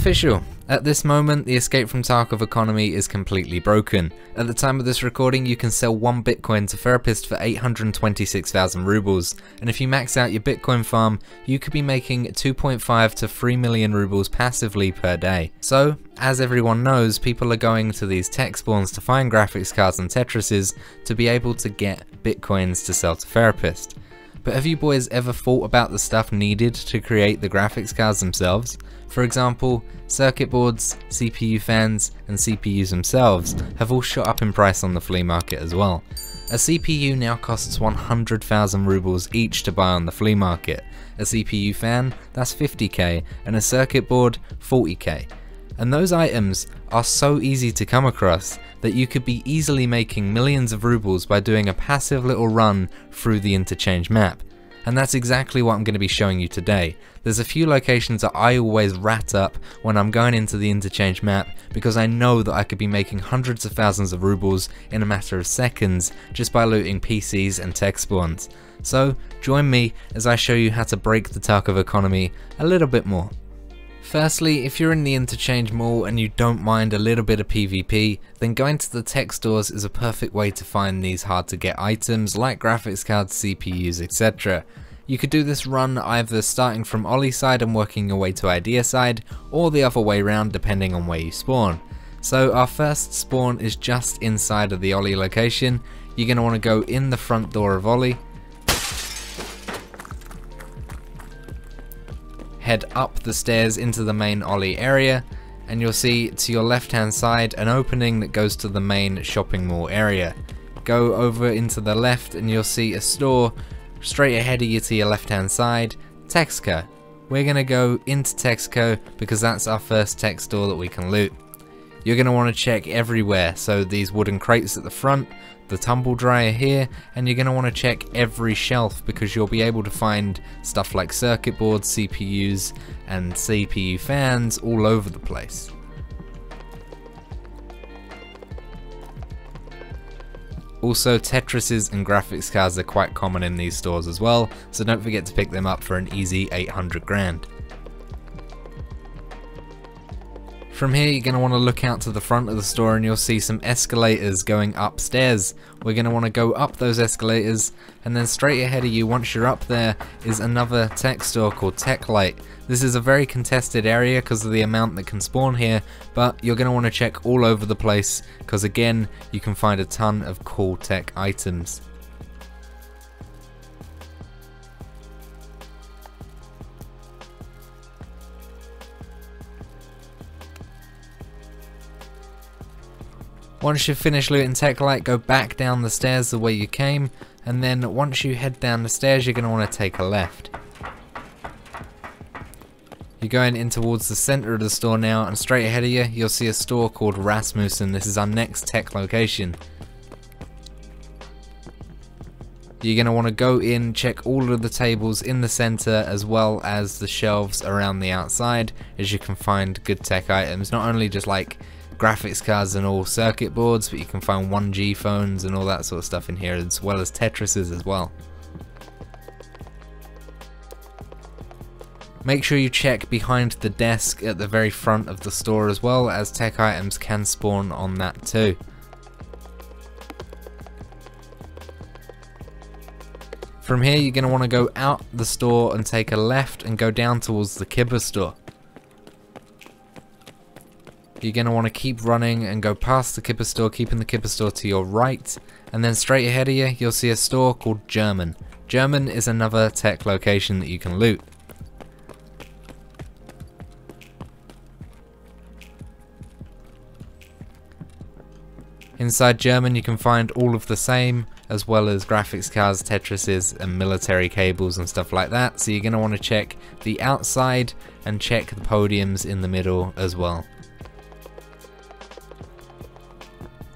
official. At this moment, the Escape from Tarkov economy is completely broken. At the time of this recording, you can sell one Bitcoin to Therapist for 826,000 rubles, and if you max out your Bitcoin farm, you could be making 2.5 to 3 million rubles passively per day. So, as everyone knows, people are going to these tech spawns to find graphics cards and Tetrises to be able to get Bitcoins to sell to Therapist. But have you boys ever thought about the stuff needed to create the graphics cards themselves? For example, circuit boards, CPU fans, and CPUs themselves have all shot up in price on the flea market as well. A CPU now costs 100,000 rubles each to buy on the flea market, a CPU fan, that's 50k, and a circuit board, 40k. And those items are so easy to come across that you could be easily making millions of rubles by doing a passive little run through the interchange map. And that's exactly what I'm going to be showing you today. There's a few locations that I always rat up when I'm going into the interchange map because I know that I could be making hundreds of thousands of rubles in a matter of seconds just by looting PCs and tech spawns. So join me as I show you how to break the Tarkov economy a little bit more. Firstly, if you're in the interchange mall and you don't mind a little bit of PvP, then going to the tech stores is a perfect way to find these hard to get items like graphics cards, CPUs, etc. You could do this run either starting from Oli side and working your way to Idea side, or the other way around depending on where you spawn. So our first spawn is just inside of the Oli location, you're going to want to go in the front door of Oli, head up the stairs into the main Oli area and you'll see to your left hand side an opening that goes to the main shopping mall area. Go over into the left and you'll see a store straight ahead of you to your left hand side, Texco. We're going to go into Texco because that's our first tech store that we can loot. You're going to want to check everywhere, so these wooden crates at the front, the tumble dryer here, and you're going to want to check every shelf because you'll be able to find stuff like circuit boards, CPUs, and CPU fans all over the place. Also, Tetrises and graphics cards are quite common in these stores as well, so don't forget to pick them up for an easy 800 grand. From here you're going to want to look out to the front of the store and you'll see some escalators going upstairs. We're going to want to go up those escalators and then straight ahead of you once you're up there is another tech store called Techlight. This is a very contested area because of the amount that can spawn here but you're going to want to check all over the place because again you can find a ton of cool tech items. Once you've finished looting Techlight, go back down the stairs the way you came, and then once you head down the stairs, you're going to want to take a left. You're going in towards the center of the store now, and straight ahead of you, you'll see a store called Rasmussen. This is our next tech location. You're going to want to go in, check all of the tables in the center as well as the shelves around the outside as you can find good tech items. Not only just like graphics cards and all circuit boards, but you can find 1G phones and all that sort of stuff in here, as well as Tetrises as well. Make sure you check behind the desk at the very front of the store as well, as tech items can spawn on that too. From here you're going to want to go out the store and take a left and go down towards the Kiba store. You're going to want to keep running and go past the Kiba store, keeping the Kiba store to your right. And then straight ahead of you, you'll see a store called German. German is another tech location that you can loot. Inside German you can find all of the same, as well as graphics cards, Tetrises, and military cables and stuff like that. So you're going to want to check the outside and check the podiums in the middle as well.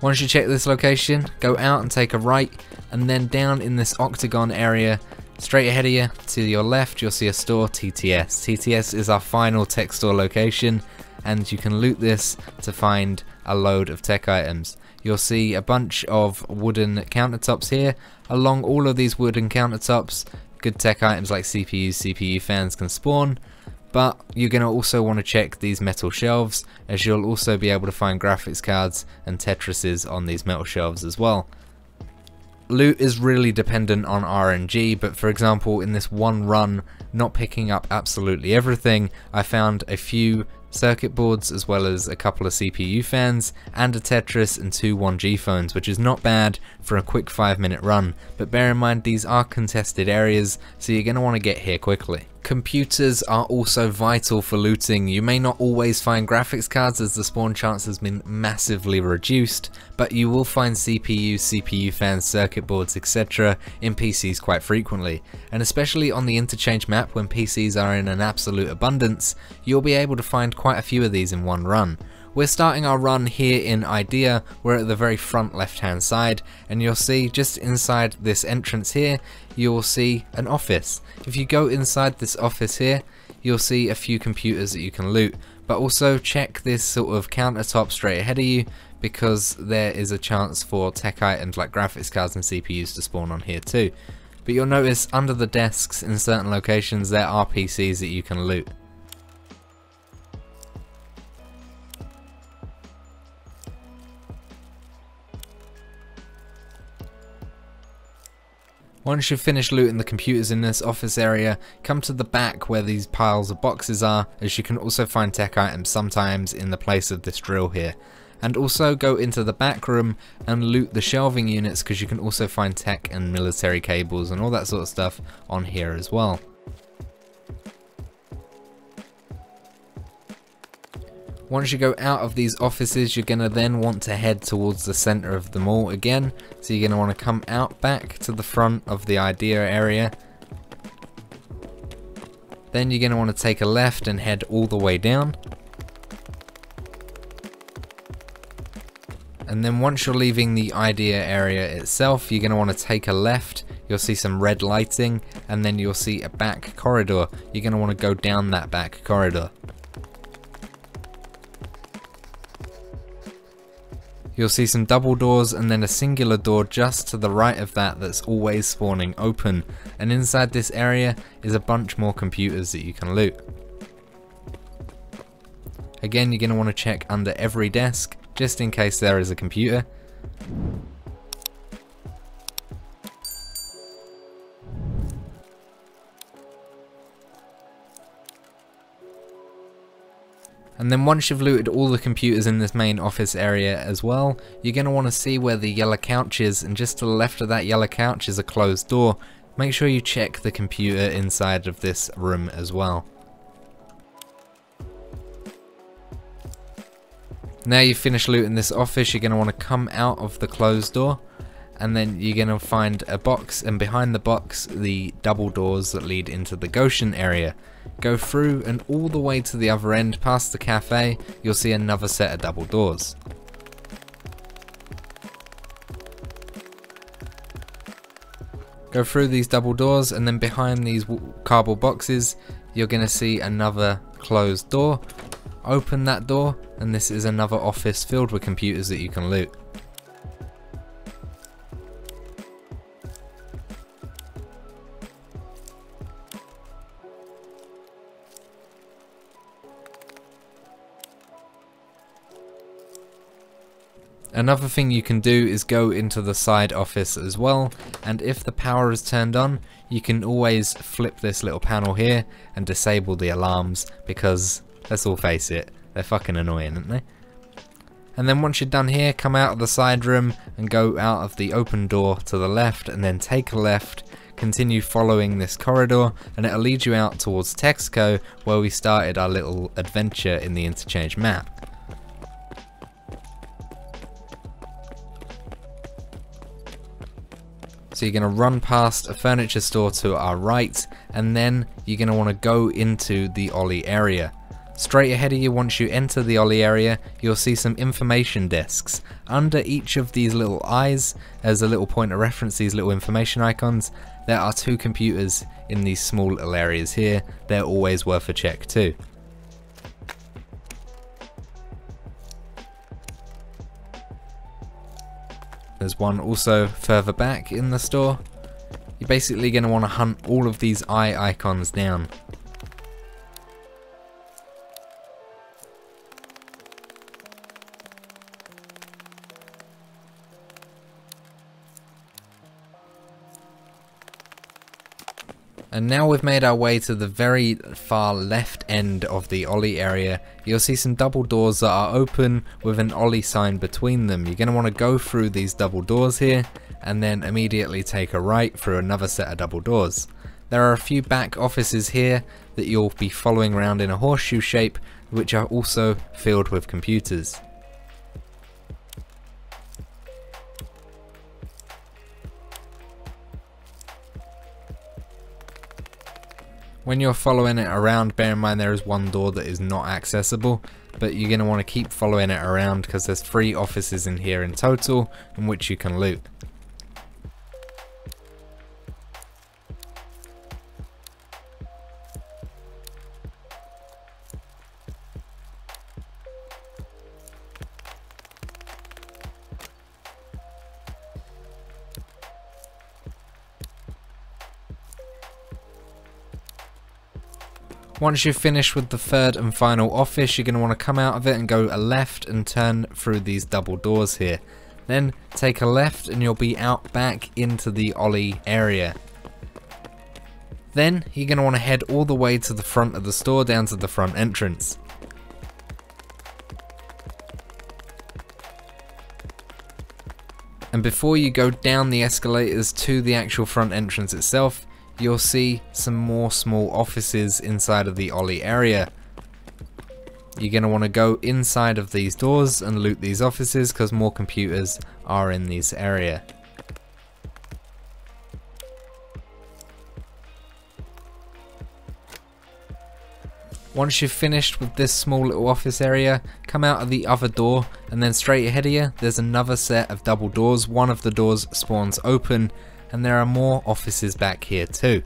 Once you check this location, go out and take a right, and then down in this octagon area, straight ahead of you, to your left, you'll see a store, TTS. TTS is our final tech store location, and you can loot this to find a load of tech items. You'll see a bunch of wooden countertops here. Along all of these wooden countertops, good tech items like CPUs, CPU fans can spawn. But you're going to also want to check these metal shelves as you'll also be able to find graphics cards and Tetrises on these metal shelves as well. Loot is really dependent on RNG, but for example in this one run, not picking up absolutely everything, I found a few circuit boards as well as a couple of CPU fans and a Tetris and two 1G phones which is not bad for a quick 5 minute run but bear in mind these are contested areas so you're going to want to get here quickly. Computers are also vital for looting. You may not always find graphics cards as the spawn chance has been massively reduced, but you will find CPU, CPU fans, circuit boards, etc. in PCs quite frequently. And especially on the interchange map when PCs are in an absolute abundance, you'll be able to find quite a few of these in one run. We're starting our run here in Idea, we're at the very front left hand side and you'll see just inside this entrance here you'll see an office. If you go inside this office here you'll see a few computers that you can loot but also check this sort of countertop straight ahead of you because there is a chance for tech items like graphics cards and CPUs to spawn on here too. But you'll notice under the desks in certain locations there are PCs that you can loot. Once you've finished looting the computers in this office area, come to the back where these piles of boxes are, as you can also find tech items sometimes in the place of this drill here. And also go into the back room and loot the shelving units because you can also find tech and military cables and all that sort of stuff on here as well. Once you go out of these offices, you're going to then want to head towards the center of the mall again. So you're going to want to come out back to the front of the idea area. Then you're going to want to take a left and head all the way down. And then once you're leaving the idea area itself, you're going to want to take a left. You'll see some red lighting and then you'll see a back corridor. You're going to want to go down that back corridor. You'll see some double doors and then a singular door just to the right of that that's always spawning open. And inside this area is a bunch more computers that you can loot. Again, you're going to want to check under every desk, just in case there is a computer. And then once you've looted all the computers in this main office area as well, you're going to want to see where the yellow couch is and just to the left of that yellow couch is a closed door. Make sure you check the computer inside of this room as well. Now you've finished looting this office, you're going to want to come out of the closed door and then you're going to find a box and behind the box the double doors that lead into the Goshan area. Go through and all the way to the other end past the cafe you'll see another set of double doors. Go through these double doors and then behind these cardboard boxes you're going to see another closed door. Open that door and this is another office filled with computers that you can loot. Another thing you can do is go into the side office as well and if the power is turned on you can always flip this little panel here and disable the alarms because let's all face it they're fucking annoying aren't they? And then once you're done here come out of the side room and go out of the open door to the left and then take a left continue following this corridor and it'll lead you out towards Texco where we started our little adventure in the interchange map. So you're going to run past a furniture store to our right and then you're going to want to go into the Oli area. Straight ahead of you once you enter the Oli area you'll see some information desks. Under each of these little eyes as a little point of reference these little information icons there are two computers in these small little areas here. They're always worth a check too. There's one also further back in the store. You're basically going to want to hunt all of these eye icons down. And now we've made our way to the very far left end of the Oli area. You'll see some double doors that are open with an Oli sign between them. You're going to want to go through these double doors here and then immediately take a right through another set of double doors. There are a few back offices here that you'll be following around in a horseshoe shape which are also filled with computers. When you're following it around, bear in mind there is one door that is not accessible, but you're going to want to keep following it around because there's three offices in here in total in which you can loot. Once you've finished with the third and final office, you're going to want to come out of it and go a left and turn through these double doors here. Then take a left and you'll be out back into the Oli area. Then you're going to want to head all the way to the front of the store down to the front entrance. And before you go down the escalators to the actual front entrance itself, you'll see some more small offices inside of the Oli area. You're going to want to go inside of these doors and loot these offices because more computers are in this area. Once you've finished with this small little office area, come out of the other door and then straight ahead of you there's another set of double doors. One of the doors spawns open and there are more offices back here too.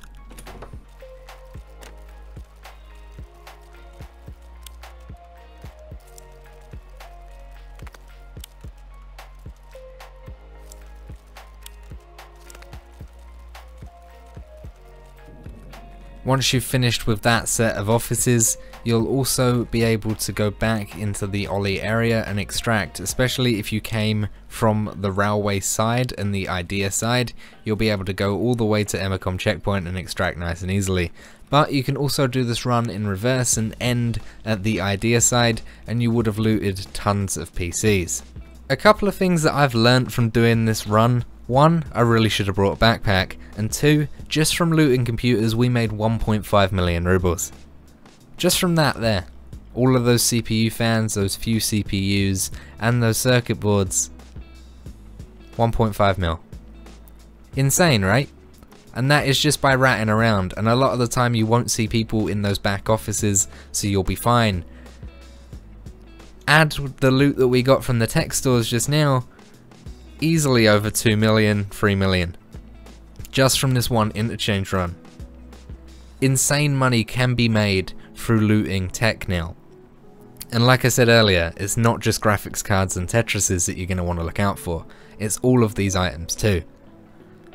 Once you've finished with that set of offices, you'll also be able to go back into the Oli area and extract, especially if you came from the railway side and the idea side, you'll be able to go all the way to Emercom checkpoint and extract nice and easily. But you can also do this run in reverse and end at the idea side and you would have looted tons of PCs. A couple of things that I've learnt from doing this run one, I really should have brought a backpack, and two, just from looting computers we made 1.5 million rubles. Just from that there. All of those CPU fans, those few CPUs, and those circuit boards. 1.5 mil. Insane, right? And that is just by ratting around, and a lot of the time you won't see people in those back offices, so you'll be fine. Add the loot that we got from the tech stores just now, easily over 2 million, 3 million. Just from this one interchange run. Insane money can be made through looting tech now. And like I said earlier, it's not just graphics cards and Tetrises that you're going to want to look out for, it's all of these items too.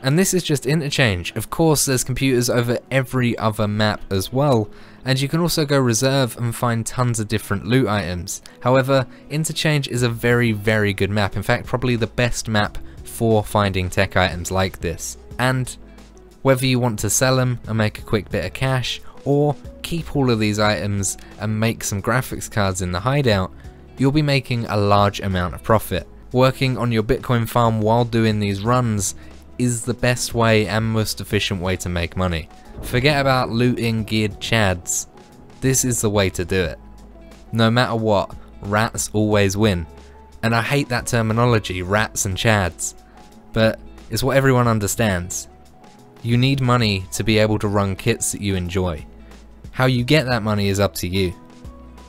And this is just interchange. Of course, there's computers over every other map as well, and you can also go reserve and find tons of different loot items. However, interchange is a very, very good map. In fact, probably the best map for finding tech items like this. And whether you want to sell them and make a quick bit of cash, or keep all of these items and make some graphics cards in the hideout, you'll be making a large amount of profit. Working on your Bitcoin farm while doing these runs is the best way and most efficient way to make money. Forget about looting geared chads. This is the way to do it. No matter what, rats always win. And I hate that terminology, rats and chads. But it's what everyone understands. You need money to be able to run kits that you enjoy. How you get that money is up to you.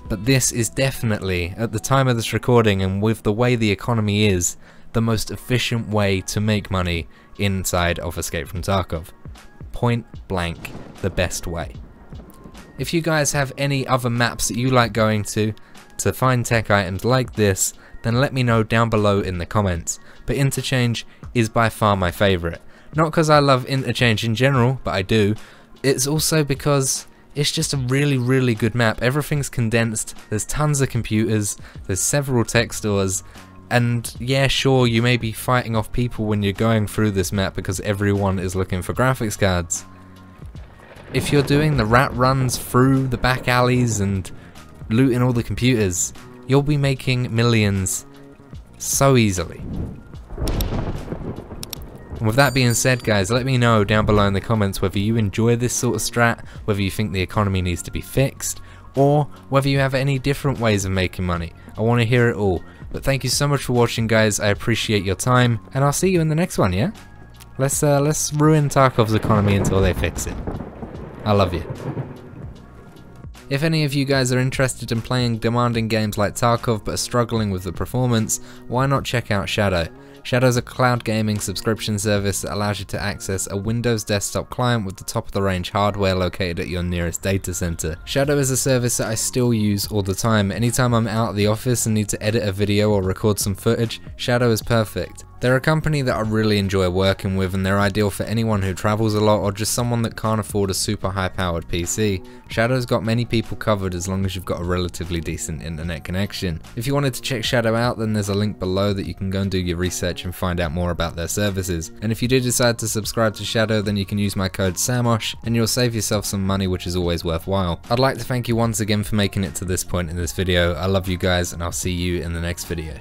But this is definitely, at the time of this recording and with the way the economy is, the most efficient way to make money inside of Escape from Tarkov. Point blank, the best way. If you guys have any other maps that you like going to, to find tech items like this, then let me know down below in the comments. But Interchange is by far my favourite. Not because I love Interchange in general, but I do. It's also because it's just a really, really good map. Everything's condensed, there's tons of computers, there's several tech stores, and yeah, sure, you may be fighting off people when you're going through this map because everyone is looking for graphics cards. if you're doing the rat runs through the back alleys and looting all the computers, you'll be making millions so easily. And with that being said guys, let me know down below in the comments whether you enjoy this sort of strat, whether you think the economy needs to be fixed, or whether you have any different ways of making money. I want to hear it all. But thank you so much for watching guys, I appreciate your time, and I'll see you in the next one, yeah? Let's uh, let's ruin Tarkov's economy until they fix it. I love you. If any of you guys are interested in playing demanding games like Tarkov but are struggling with the performance, why not check out Shadow? Shadow is a cloud gaming subscription service that allows you to access a Windows desktop client with the top of the range hardware located at your nearest data center. Shadow is a service that I still use all the time. Anytime I'm out of the office and need to edit a video or record some footage, Shadow is perfect. They're a company that I really enjoy working with and they're ideal for anyone who travels a lot or just someone that can't afford a super high powered PC. Shadow's got many people covered as long as you've got a relatively decent internet connection. If you wanted to check Shadow out then there's a link below that you can go and do your research and find out more about their services. And if you do decide to subscribe to Shadow then you can use my code SAMOSH and you'll save yourself some money which is always worthwhile. I'd like to thank you once again for making it to this point in this video. I love you guys and I'll see you in the next video.